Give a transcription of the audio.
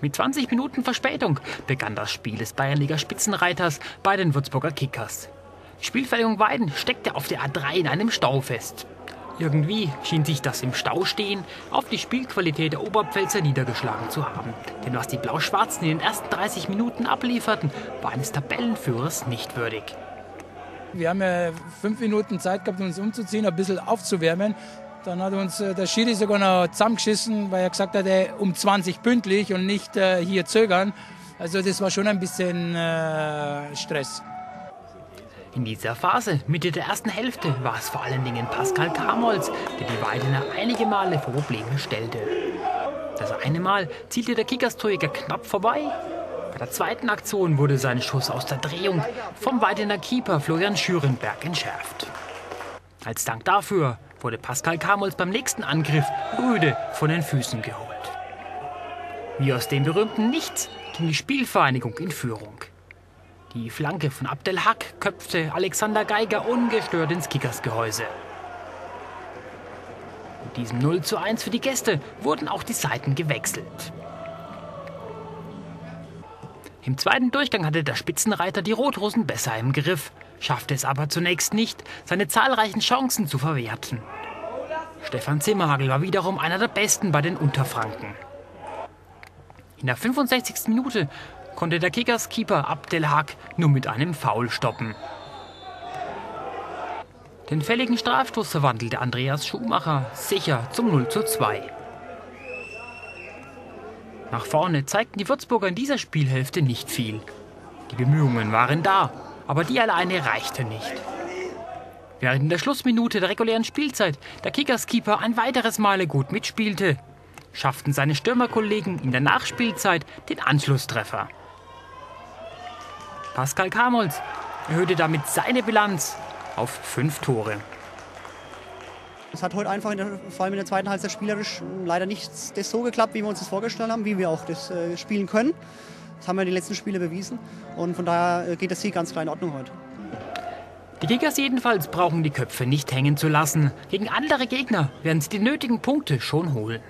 Mit 20 Minuten Verspätung begann das Spiel des Bayernliga-Spitzenreiters bei den Würzburger Kickers. Die Weiden steckte auf der A3 in einem Stau fest. Irgendwie schien sich das im Stau stehen auf die Spielqualität der Oberpfälzer niedergeschlagen zu haben. Denn was die Blau-Schwarzen in den ersten 30 Minuten ablieferten, war eines Tabellenführers nicht würdig. Wir haben ja fünf Minuten Zeit gehabt, uns umzuziehen, ein bisschen aufzuwärmen. Dann hat uns äh, der Schiri sogar noch zusammengeschissen, weil er gesagt hat, ey, um 20 pünktlich und nicht äh, hier zögern. Also das war schon ein bisschen äh, Stress. In dieser Phase, Mitte der ersten Hälfte, war es vor allen Dingen Pascal Kamolz, der die Weidener einige Male vor Probleme stellte. Das eine Mal zielte der Kickers-Torjäger knapp vorbei. Bei der zweiten Aktion wurde sein Schuss aus der Drehung vom Weidener Keeper Florian Schürenberg entschärft. Als Dank dafür wurde Pascal Kamolz beim nächsten Angriff rüde von den Füßen geholt. Wie aus dem berühmten Nichts ging die Spielvereinigung in Führung. Die Flanke von Abdelhak köpfte Alexander Geiger ungestört ins Kickersgehäuse. Mit diesem 0 zu 1 für die Gäste wurden auch die Seiten gewechselt. Im zweiten Durchgang hatte der Spitzenreiter die Rotrosen besser im Griff, schaffte es aber zunächst nicht, seine zahlreichen Chancen zu verwerten. Stefan Zimmerhagel war wiederum einer der Besten bei den Unterfranken. In der 65. Minute konnte der Kickers-Keeper Abdelhak nur mit einem Foul stoppen. Den fälligen Strafstoß verwandelte Andreas Schumacher sicher zum 0 zu 2. Nach vorne zeigten die Würzburger in dieser Spielhälfte nicht viel. Die Bemühungen waren da, aber die alleine reichte nicht. Während in der Schlussminute der regulären Spielzeit der Kickers-Keeper ein weiteres Male gut mitspielte, schafften seine Stürmerkollegen in der Nachspielzeit den Anschlusstreffer. Pascal Kamolz erhöhte damit seine Bilanz auf fünf Tore. Es hat heute einfach, der, vor allem in der zweiten Halbzeit spielerisch, leider nicht das so geklappt, wie wir uns das vorgestellt haben, wie wir auch das äh, spielen können. Das haben wir in den letzten Spielen bewiesen und von daher äh, geht das Sieg ganz klar in Ordnung heute. Die Kickers jedenfalls brauchen die Köpfe nicht hängen zu lassen. Gegen andere Gegner werden sie die nötigen Punkte schon holen.